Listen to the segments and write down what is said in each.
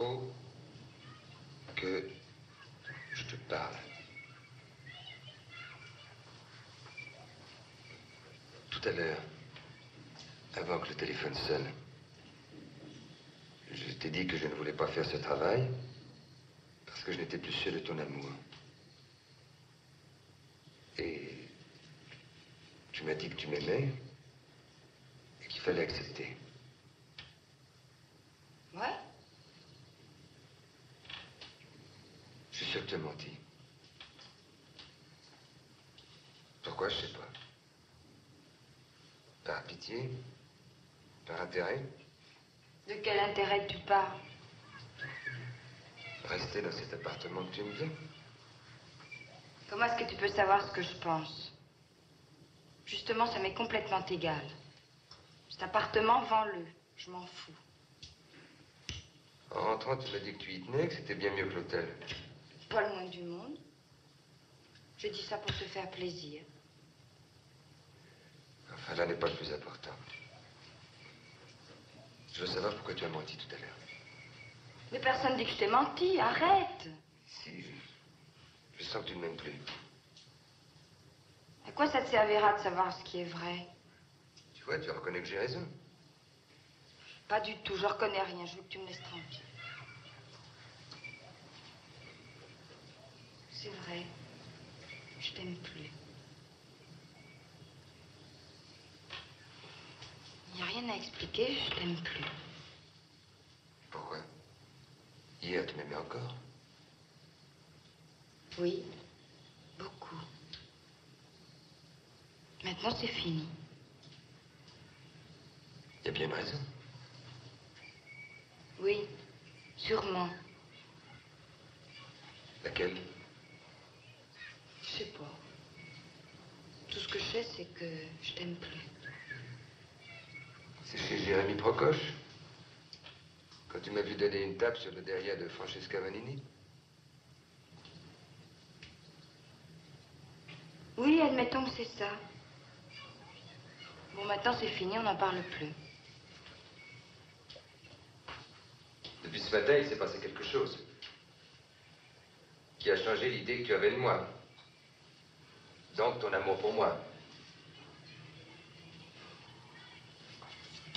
faut que je te parle. Tout à l'heure, avant que le téléphone sonne, je t'ai dit que je ne voulais pas faire ce travail parce que je n'étais plus sûr de ton amour. Et tu m'as dit que tu m'aimais et qu'il fallait accepter. Je suis sûr que tu as menti. Pourquoi, je sais pas. Par pitié? Par intérêt? De quel intérêt tu parles? Rester dans cet appartement que tu me dis Comment est-ce que tu peux savoir ce que je pense? Justement, ça m'est complètement égal. Cet appartement, vends-le. Je m'en fous. En rentrant, tu m'as dit que tu y tenais, que c'était bien mieux que l'hôtel. Pas le moins du monde. J'ai dit ça pour te faire plaisir. Enfin, là n'est pas le plus important. Je veux savoir pourquoi tu as menti tout à l'heure. Mais personne dit que je t'ai menti. Arrête. Si, je sens que tu ne m'aimes plus. À quoi ça te servira de savoir ce qui est vrai? Tu vois, tu reconnais que j'ai raison. Pas du tout. Je reconnais rien. Je veux que tu me laisses tranquille. C'est vrai. Je t'aime plus. Il n'y a rien à expliquer. Je t'aime plus. Pourquoi? Hier, tu m'aimais encore? Oui. Beaucoup. Maintenant, c'est fini. Il y a bien une raison? Oui. Sûrement. Laquelle Je sais pas. C'est que je t'aime plus. C'est chez Jérémy Procoche Quand tu m'as vu donner une tape sur le derrière de Francesca Vanini Oui, admettons que c'est ça. Bon, maintenant c'est fini, on n'en parle plus. Depuis ce matin, il s'est passé quelque chose. Qui a changé l'idée que tu avais de moi. Donc ton amour pour moi.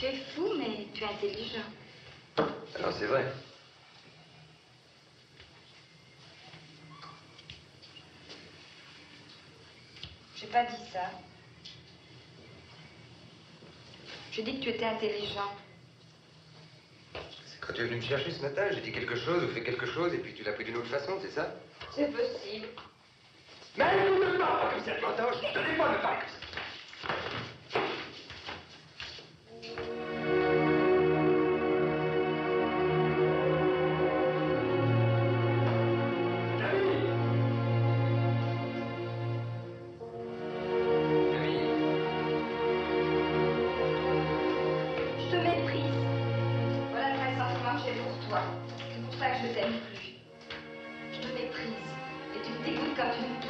Tu es fou, mais tu es intelligent. Alors c'est vrai. J'ai pas dit ça. J'ai dit que tu étais intelligent. C'est quand tu es venu me chercher ce matin, j'ai dit quelque chose ou fait quelque chose et puis tu l'as pris d'une autre façon, c'est ça? C'est possible. Mais ne me parle pas comme ça, tu m'entends? Donnez-moi le parle comme ça. C'est pour ça que je t'aime plus. Je te méprise et tu me dégoûtes comme tu